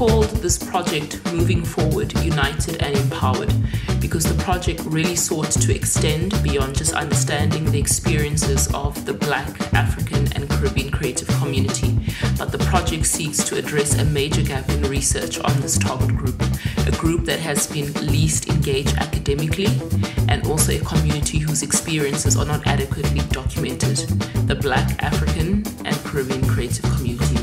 called this project Moving Forward, United and Empowered because the project really sought to extend beyond just understanding the experiences of the Black, African, and Caribbean creative community, but the project seeks to address a major gap in research on this target group, a group that has been least engaged academically and also a community whose experiences are not adequately documented the Black, African, and Caribbean creative community.